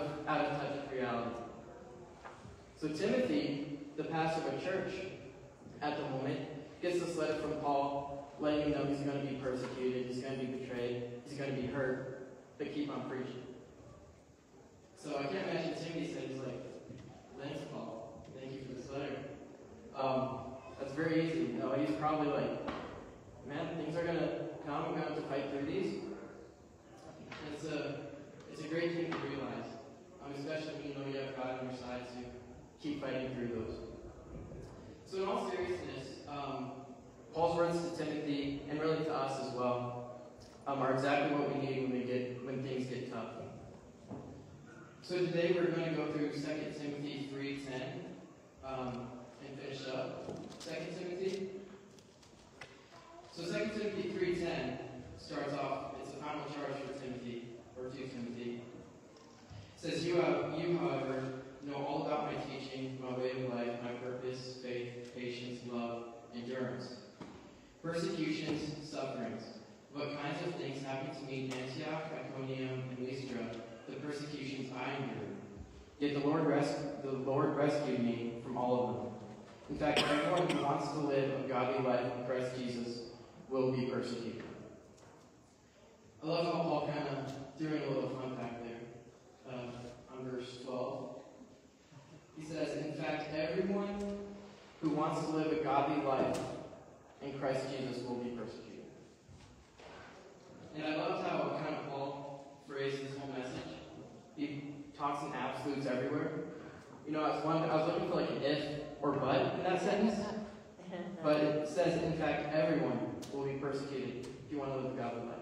of out of touch with reality. So Timothy, the pastor of a church at the moment, gets this letter from Paul letting him know he's going to be persecuted, he's going to be betrayed, he's going to be hurt, but keep on preaching. So I can't imagine Timothy said he's like, thanks Paul, thank you for this letter. Um, that's very easy. Know, he's probably like, man, things are going to come, I'm going to have to fight through these. It's a, it's a great thing to realize, um, especially when you know you have God on your side to keep fighting through those. So in all seriousness, um, Paul's words to Timothy, and really to us as well, um, are exactly what we need when we get when things get tough. So today we're going to go through 2 Timothy 3.10 um, and finish up. 2 Timothy. So 2 Timothy 3.10 starts off, it's the final charge for Timothy, or to Timothy. It says, you, have, you, however, know all about my teaching, my way of life, my purpose, faith, patience, love, endurance, persecutions, sufferings. What kinds of things happened to me in Antioch, Iconium, and Lystra, the persecutions I endured. Yet the Lord, res- the Lord rescued me from all of them. In fact, everyone who wants to live a godly life in Christ Jesus will be persecuted. I love how Paul kind of threw in a little fun fact there uh, on verse 12. He says, In fact, everyone who wants to live a godly life in Christ Jesus will be persecuted. And I loved how kind of Paul phrased his whole message. He talks in absolutes everywhere. You know, I was, wondering, I was looking for like an if or but in that sentence. But it says, in fact, everyone will be persecuted if you want to live a godly life.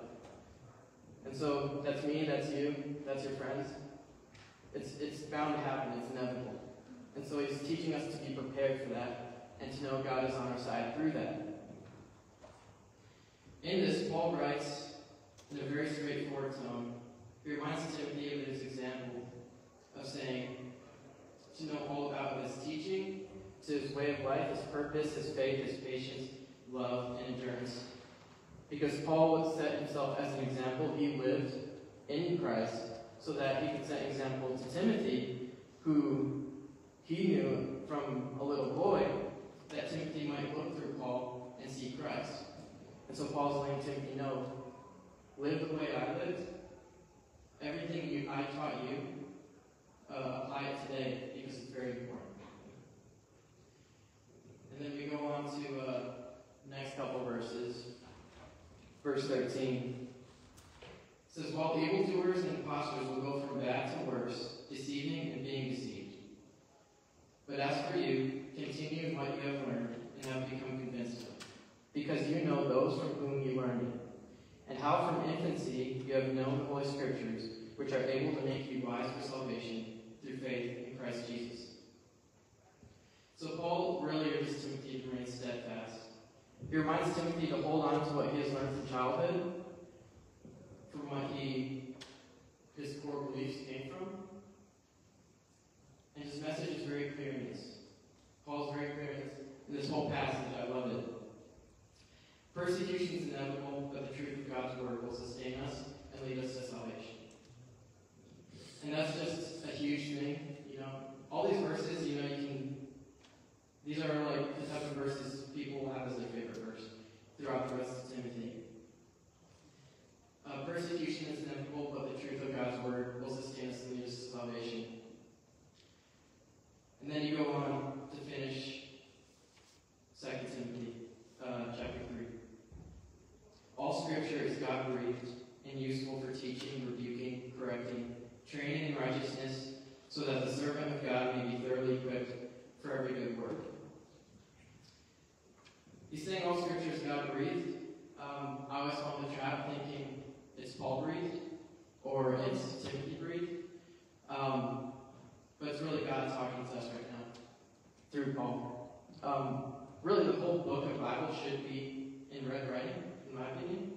And so that's me, that's you, that's your friends. It's, it's bound to happen, it's inevitable. And so he's teaching us to be prepared for that and to know God is on our side through that. In this, Paul writes in a very straightforward tone. He reminds Timothy of his example of saying to know all about his teaching, to his way of life, his purpose, his faith, his patience, love, and endurance. Because Paul would set himself as an example, he lived in Christ so that he could set example to Timothy, who he knew from a little boy that Timothy might look through Paul and see Christ. And so Paul's letting Timothy know, live the way I lived. Everything you, I taught you, uh, apply it today because it's very important. And then we go on to uh, next couple verses. Verse 13. It says, While the evildoers and impostors will go from bad to worse, deceiving and being deceived. But as for you, continue in what you have learned and have become convinced of, because you know those from whom you learned it, and how from infancy you have known the Holy Scriptures, which are able to make you wise for salvation through faith in Christ Jesus. So Paul really urges Timothy to remain steadfast. He reminds Timothy to hold on to what he has learned from childhood, from what he his core beliefs came from. And his message is very clear in this. Paul's very clear in this whole passage. I love it. Persecution is inevitable, but the truth of God's word will sustain us and lead us to salvation. And that's just a huge thing, you know. All these verses, you know, you can these are like the type of verses people have as their favorite verse throughout the rest of Timothy. Uh, persecution is inevitable, but the truth of God's word will sustain us and lead us to salvation. And then you go on teaching, rebuking, correcting, training in righteousness, so that the servant of God may be thoroughly equipped for every good work. He's saying all scripture is God breathed. Um, I always fall in the trap thinking it's Paul breathed or it's Timothy breathed. Um, but it's really God talking to us right now through Paul. Um, really, the whole book of Bible should be in red writing, in my opinion.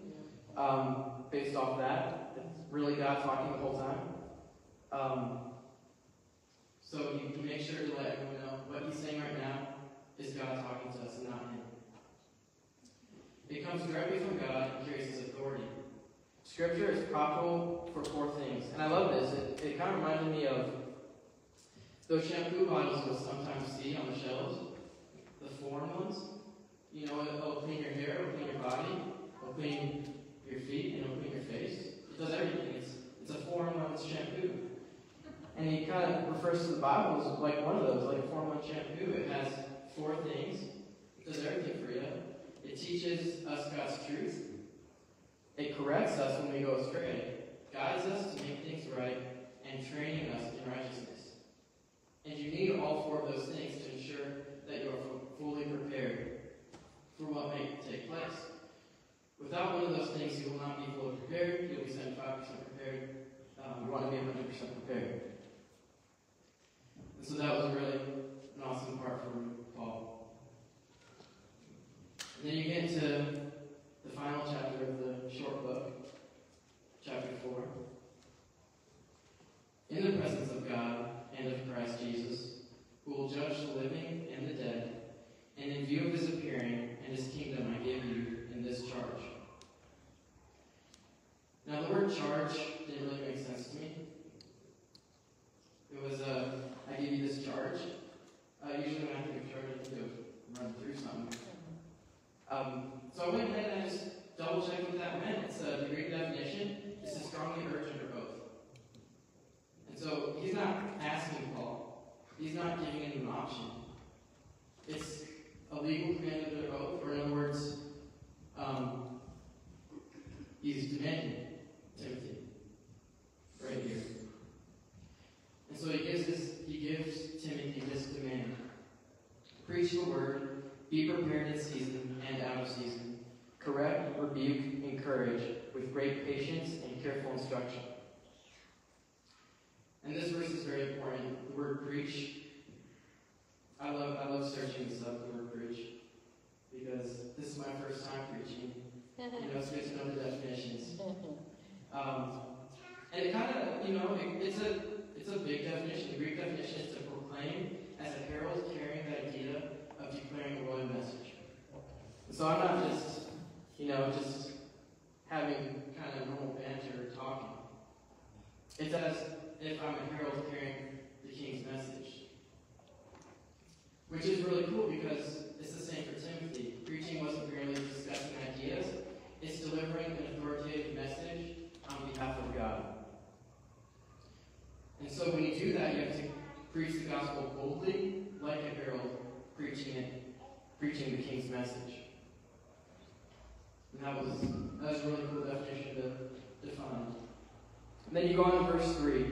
Um, based off that, really God talking the whole time. Um, so you, you make sure to let everyone know what he's saying right now is God talking to us and not him. It comes directly from God and carries his authority. Scripture is profitable for four things. And I love this. It, it kind of reminded me of those shampoo bottles you'll sometimes see on the shelves. The foreign ones. You know, it'll clean your hair, it'll clean your body, it'll clean your feet, and it'll clean your face. Does everything. It's, it's a four-in-one shampoo. And he kind of refers to the Bible as like one of those, like a four-in-one shampoo. It has four things. It does everything for you. It teaches us God's truth. It corrects us when we go astray, guides us to make things 对。Meant. It's uh, the Greek definition. It's to strongly urge under oath. And so he's not asking Paul. He's not giving him an option. It's a legal command under oath, or in other words, um, he's demanding Timothy right here. And so he gives this, he gives Timothy this demand. Preach the word, be prepared in season and out of season. Correct, rebuke, encourage with great patience and careful instruction. And this verse is very important. The word preach. I love I love searching this up, the word preach. Because this is my first time preaching. You know, it's good to know the definitions. Um, and it kind of, you know, it, it's a it's a big definition. The Greek definition is to proclaim as a herald carrying the idea of declaring a royal message. So I'm not just, know, just having kind of normal banter talking. It's as if I'm a herald carrying the king's message. Which is really cool because it's the same for Timothy. Preaching wasn't merely discussing ideas, it's delivering an authoritative message on behalf of God. And so when you do that, you have to preach the gospel boldly, like a herald, preaching it, preaching the king's message. And that was that was a really cool definition to define. And then you go on to verse 3.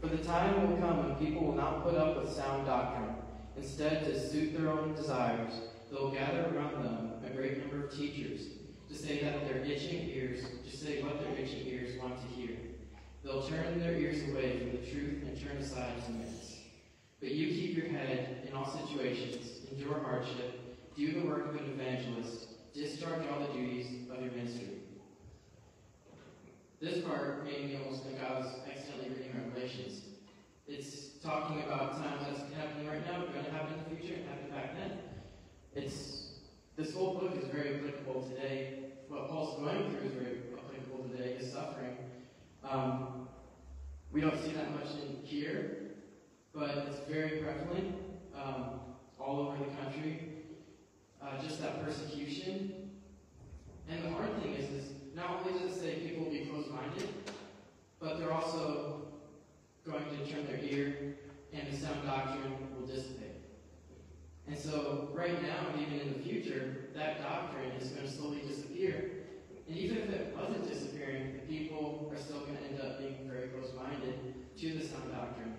For the time will come when people will not put up with sound doctrine. Instead, to suit their own desires, they will gather around them a great number of teachers to say that their itching ears, to say what their itching ears want to hear. They'll turn their ears away from the truth and turn aside to myths. But you keep your head in all situations, endure hardship, do the work of an evangelist, discharge all the duties of your ministry. This part made me almost think I was accidentally reading Revelations. It's talking about times that's happening right now, going to happen in the future, and happened back then. It's this whole book is very applicable today. What Paul's going through is very applicable today. His suffering. Um, we don't see that much in here, but it's very prevalent um, all over the country. Uh, just that persecution. And the hard thing is, is not only does it say people will be closed-minded, but they're also going to turn their ear, and the sound doctrine will dissipate. And so, right now, and even in the future, that doctrine is going to slowly disappear And even if it wasn't disappearing, the people are still going to end up being very close-minded to the sound doctrine.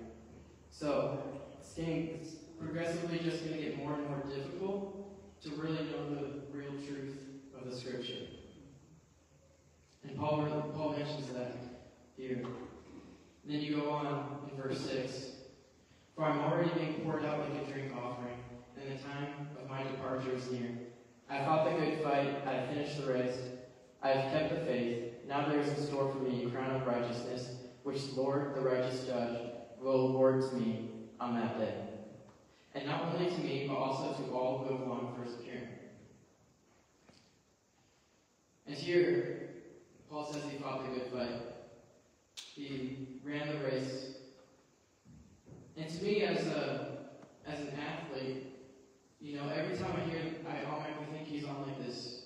So it's getting it's progressively just going to get more and more difficult to really know the real truth of the Scripture. And Paul, Paul mentions that here. And then you go on in verse 6. For I'm already being poured out like a drink offering, and the time of my departure is near. I fought the good fight, I have finished the race, I have kept the faith. Now there is in store for me a crown of righteousness, which the Lord, the righteous judge, will award to me on that day. And not only to me, but also to all who have for appearing. And here, Paul says he fought the good fight. He ran the race. And to me, as a as an athlete, you know, every time I hear, I automatically think he's on like this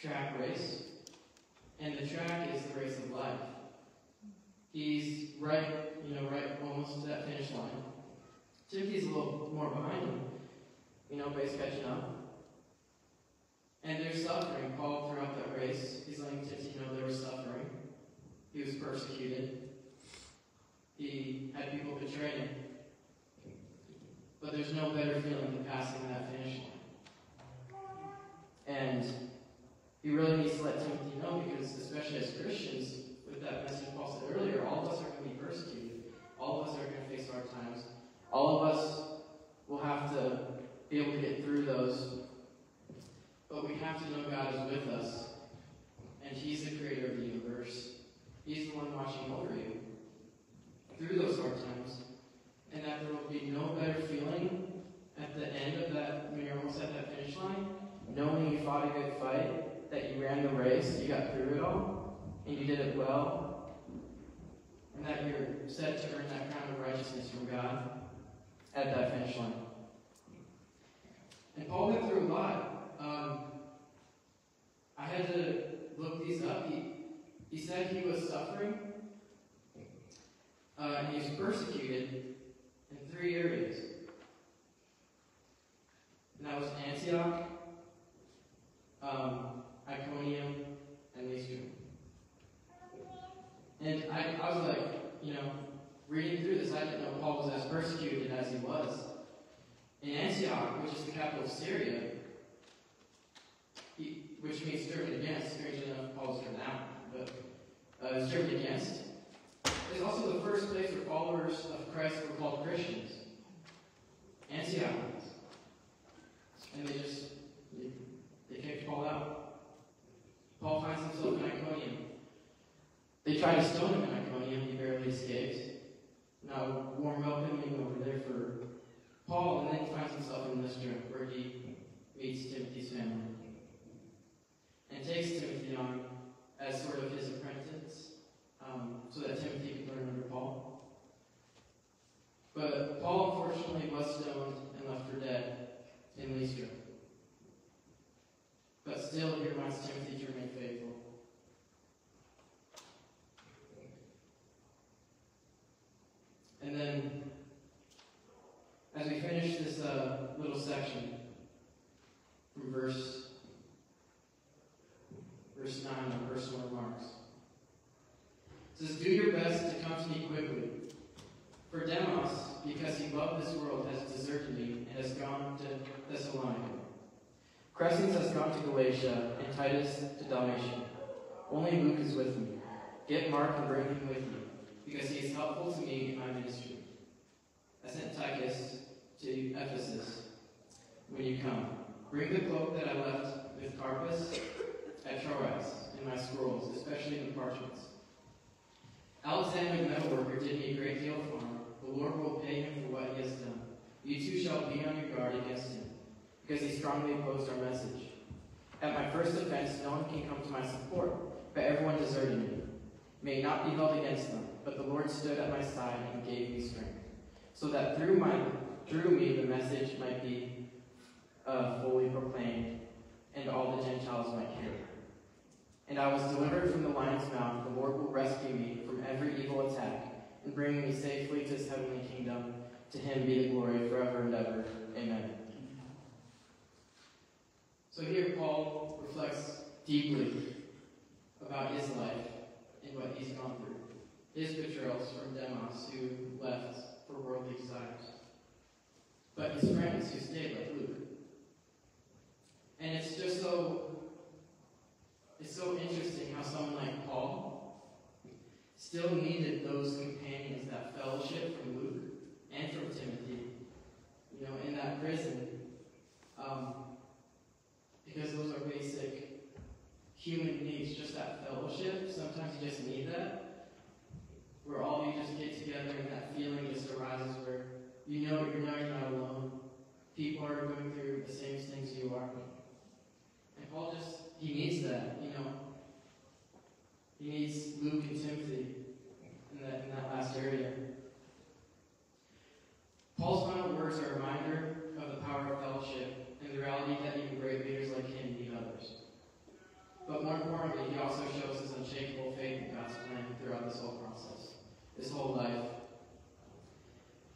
track race, and the track is the race of life. He's right, you know, right almost to that finish line. Timothy's a little more behind him, you know, but he's catching up. And there's suffering. Paul, throughout that race, he's letting Timothy know they were suffering. He was persecuted. He had people betray him. But there's no better feeling than passing that finish line. And he really needs to let Timothy know because, especially as Christians, that message Paul said earlier, all of us are going to be persecuted. All of us are going to face hard times. All of us will have to be able to get through those. But we have to know God is with us. And He's the creator of the universe. He's the one watching over you through those hard times. And that there will be no better feeling at the end of that, when you're almost at that finish line, knowing you fought a good fight, that you ran the race, you got through it all, and you did it well, and that you're set to earn that crown of righteousness from God at that finish line. And Paul went through a lot. Um, I had to look these up. He, he said he was suffering uh, and he was persecuted in three areas. And that was Antioch, um, Iconium, and Lystra. And I, I was like, you know, reading through this, I didn't know Paul was as persecuted as he was. In Antioch, which is the capital of Syria, he, which means driven against, strange enough, Paul's driven out, but uh, driven against. It's also the first place where followers of Christ were called Christians. Antioch. And they just, they, they kicked Paul out. Paul finds himself in Iconium. Try to stone him in Iconium, he barely escapes. Now, warm welcoming over there for Paul, and then he finds himself in Lystra, where he meets Timothy's family. And takes Timothy on as sort of his apprentice um, so that Timothy could learn under Paul. But Paul, unfortunately, was stoned and left for dead in Lystra. But still, he reminds Timothy to remain faithful. Then, as we finish this uh, little section from verse verse 9 of personal remarks, it says, Do your best to come to me quickly. For Demas, because he loved this world, has deserted me and has gone to Thessalonica. Crescens has gone to Galatia, and Titus to Dalmatia. Only Luke is with me. Get Mark and bring him with you, because he is helpful to me in my ministry. I sent Tychus to Ephesus when you come. Bring the cloak that I left with Carpus at Troas in my scrolls, especially the parchments. Alexander the metalworker did me a great deal for him. The Lord will pay him for what he has done. You too shall be on your guard against him, because he strongly opposed our message. At my first offense, no one can come to my support, but everyone deserted me. May not be held against them, but the Lord stood at my side and gave me strength, so that through my through me the message might be uh, fully proclaimed, and all the Gentiles might hear. And I was delivered from the lion's mouth. The Lord will rescue me from every evil attack and bring me safely to his heavenly kingdom. To him be the glory forever and ever. Amen. So here Paul reflects deeply about his life what he's gone through. His betrayals from Demas, who left for worldly desires. But his friends who stayed, like Luke. And it's just so, it's so interesting how someone like Paul still needed those companions, that fellowship from Luke and from Timothy, you know, in that prison. Um, because those are basic human needs, just that fellowship. Sometimes you just need that. Where all you just get together and that feeling just arises where you know you're not, you're not alone. People are going through the same things you are. And Paul just, he needs that, you know. He needs Luke and Timothy in that, in that last area. Paul's final words are a reminder of the power of fellowship and the reality that even great leaders like him. But more importantly, he also shows his unshakable faith in God's plan throughout this whole process, his whole life.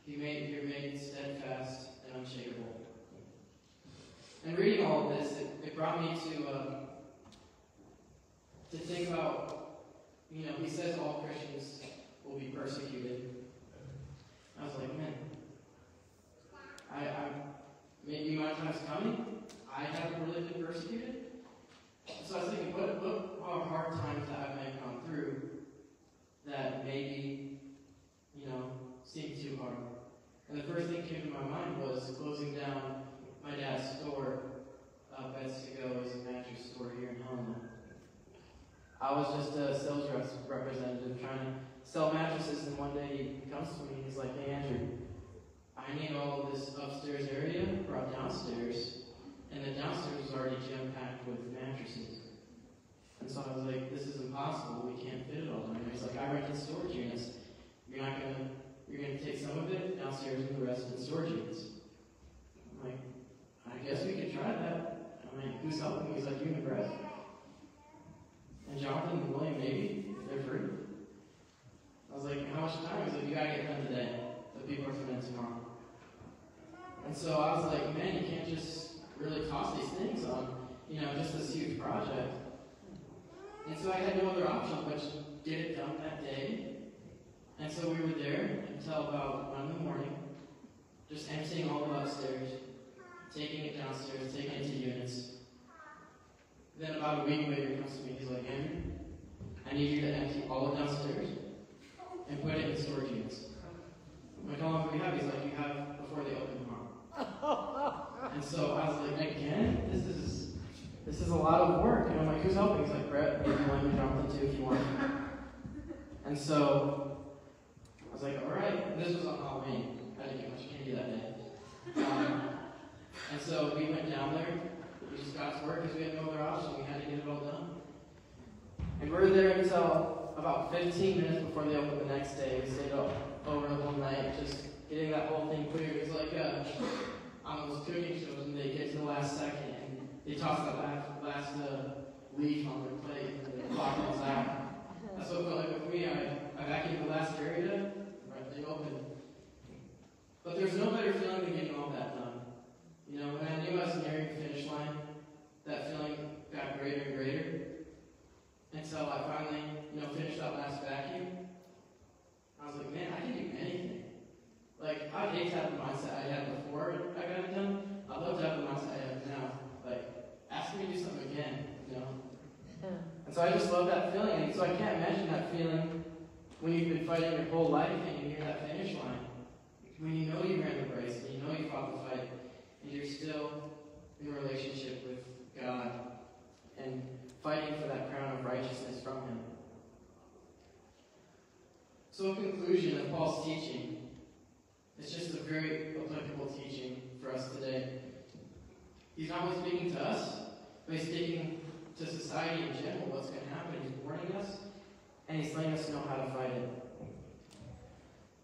He made, steadfast and unshakable. And reading all of this, it, it brought me to uh, to think about, you know, he says all Christians will be persecuted. I was like, man, I, I maybe my time's coming. I haven't really been persecuted. So I was thinking, what, what are hard times that I may have gone through that maybe, you know, seem too hard? And the first thing came to my mind was closing down my dad's store, uh, Beds to Go, is a mattress store here in Helena. I was just a sales representative trying to sell mattresses, and one day he comes to me and he's like, Hey, Andrew, I need all of this upstairs area brought downstairs, and the downstairs is already jam packed with mattresses. And so I was like, This is impossible. We can't fit it all down there. He's like, I rented storage units. You're not gonna, you're gonna take some of it downstairs and the rest in storage units. I'm like, I guess we could try that. I'm like, who's helping me? He's like, you and Brett. And Jonathan and William, maybe, if they're free. I was like, how much time? He's like, you gotta get done today. The people are coming in tomorrow. And so I was like, man, you can't just really toss these things on, you know, just this huge project. And so I had no other option but to get it done that day. And so we were there until about one in the morning, just emptying all the upstairs, taking it downstairs, taking it to units. Then about a week later, he comes to me. He's like, Andrew, I need you to empty all of downstairs and put it in storage units. I'm like, how long do we have? He's like, you have before they open tomorrow. and so I was like, again, this is this is a lot of work. And I'm like, who's helping? He's like, Brett, maybe William Jonathan too, if you want. and so I was like, all right. And this was on Halloween. I didn't get much candy that day. Um, and so we went down there. We just got to work because we had no other option. We had to get it all done. And we were there until about 15 minutes before they opened the next day. We stayed up over the whole night, just getting that whole thing cleared. It's like uh, on those cooking shows when they get to the last second and they toss that last, last uh, leaf on their plate and the clock runs out. That's what it felt like with me. I, I vacuumed the last area, right, they opened. But there's no better feeling than getting all that done. You know, when I knew I was nearing the finish line, that feeling got greater and greater until I finally, you know, finished that last vacuum. I was like, man, I can do anything. Like, I'd hate to have the mindset I had before I got it done. I'd love to have the mindset I have now. Like, ask me to do something again, you know? And so I just love that feeling. And so I can't imagine that feeling when you've been fighting your whole life and you hear that finish line. When you know you ran the race and you know you fought the fight and you're still in relationship with God and fighting for that crown of righteousness from Him. So, in conclusion of Paul's teaching, it's just a very applicable teaching for us today. He's not only speaking to us, but he's speaking to society in general, what's going to happen. He's warning us, and he's letting us know how to fight it.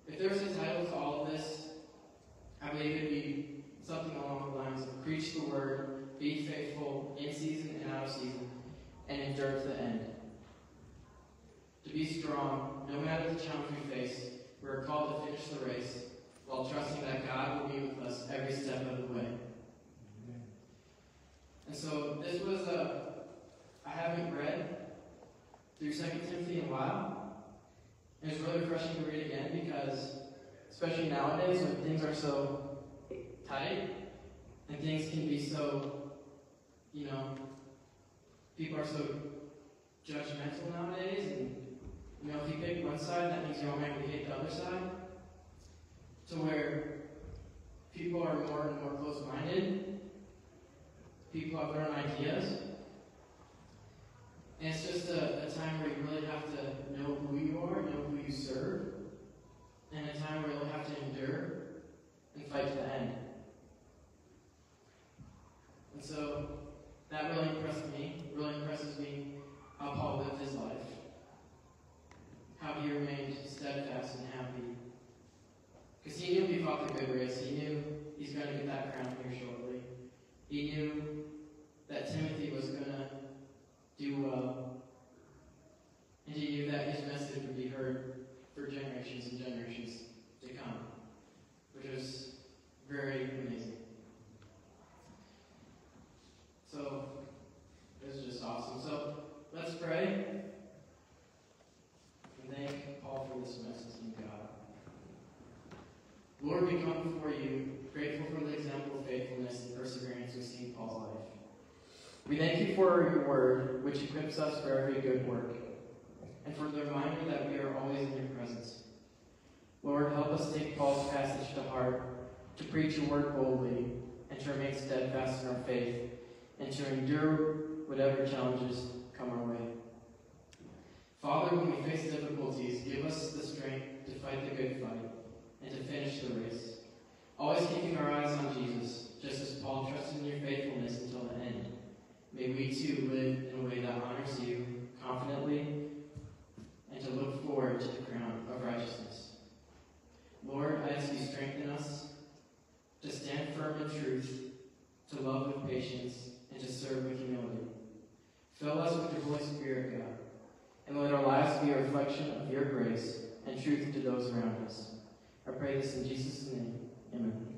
If there's a title to all of this, I believe it'd be something along the lines of preach the word, be faithful in season and out of season, and endure to the end. To be strong, no matter the challenge we face, we are called to finish the race while trusting that God will be with us every step of the way. And so this was a, I haven't read through Second Timothy in a while. And it's really refreshing to read again because, especially nowadays when things are so tight and things can be so, you know, people are so judgmental nowadays, and you know, if you pick one side, that means you automatically hate the other side. To where people are more and more close-minded, people have their own ideas, and it's just a, a time where you really have to know who you are, know who you serve, and a time where you'll have to endure and fight to the end. And so that really impressed me, really impresses me how Paul lived his life. How he remained steadfast and happy. Because he knew he fought the good race. He knew he's going to get that crown here shortly. He knew that Timothy was going to do well. And he knew that his message would be heard for generations and generations to come. Which was very amazing. So, this is just awesome. So, let's pray. And thank Paul for this message from God. Lord, we come before you, grateful for the example of faithfulness and perseverance we see in Paul's life. We thank you for your word, which equips us for every good work, and for the reminder that we are always in your presence. Lord, help us take Paul's passage to heart, to preach your word boldly, and to remain steadfast in our faith, and to endure whatever challenges come our way. Father, when we face difficulties, give us the strength to fight the good fight and to finish the race. Always keeping our eyes on Jesus, just as Paul trusted in your faithfulness until the end. May we too live in a way that honors you confidently and to look forward to the crown of righteousness. Lord, I ask you strengthen us to stand firm in truth, to love with patience, and to serve with humility. Fill us with your Holy Spirit, God, and let our lives be a reflection of your grace and truth to those around us. I pray this in Jesus' name. Amen.